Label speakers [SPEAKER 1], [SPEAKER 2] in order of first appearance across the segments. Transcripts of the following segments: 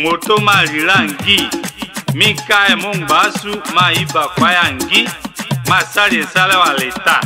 [SPEAKER 1] ngoto malila ngi mi kae mo ngbasu ma iba kwaya ngi ma sali esala wa leta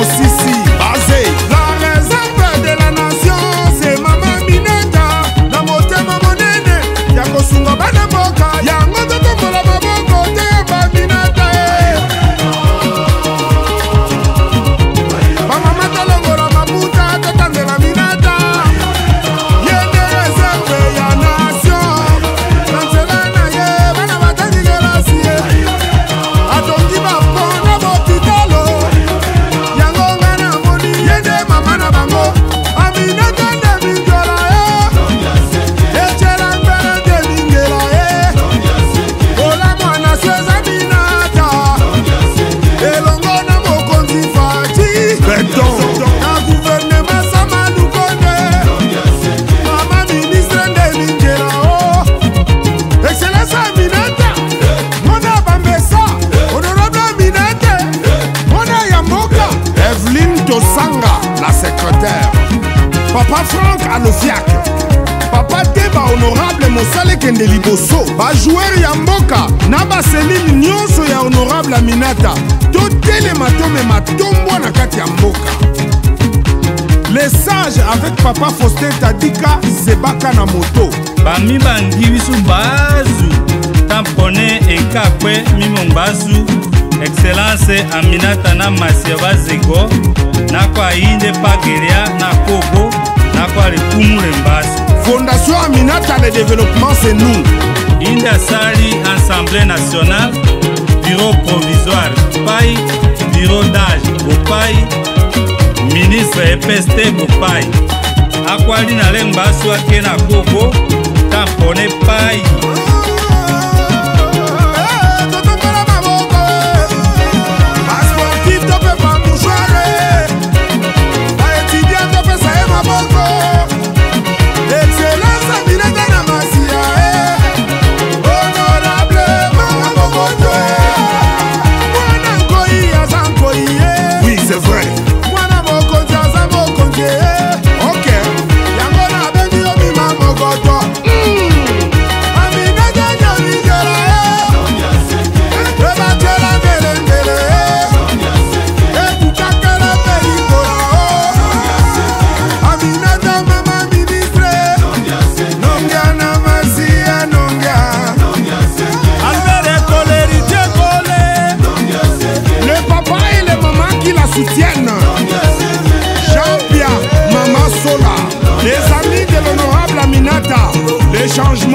[SPEAKER 2] mosisi baze la réserve de la nation se mama mineta na motema monene ya kosunga bana mboka yango la secrétaire papa frank alofiak papa te bahonorable mosala ekende liboso bajoueur ya mboka na baselile nyonso ya honorable aminata totelema tomema tombwa na kati ya mboka les sages avec papa foster tadika zebaka na moto
[SPEAKER 1] bamibandi biso mbazu tampone ekakwe mimongbazu excellence aminata na masieba zego na kua inde pageria na kobo na kua likumu lembasi
[SPEAKER 2] fondation aminata le développement c'est nous
[SPEAKER 1] inde asali assemblée nationale bureau provisoire pai bureau d'age bopai ministre epeste bopai akuali na lengba aso ake na kobo tampone pai change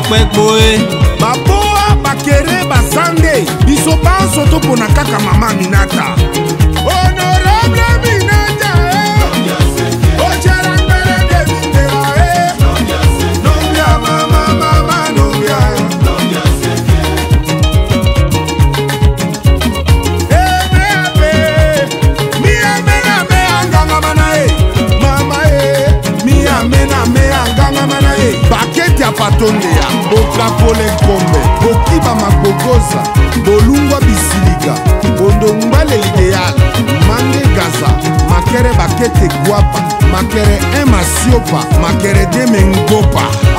[SPEAKER 1] bakpekpoe
[SPEAKER 2] baboa bakere bazange biso banso topona kaka mama minata patondeya bokapola enkombe bokiba makokoza bolungwa bisilika bondongwa lelideal mange gaza makere bakete gwapa makere 1 masiopa makere 2 mengopa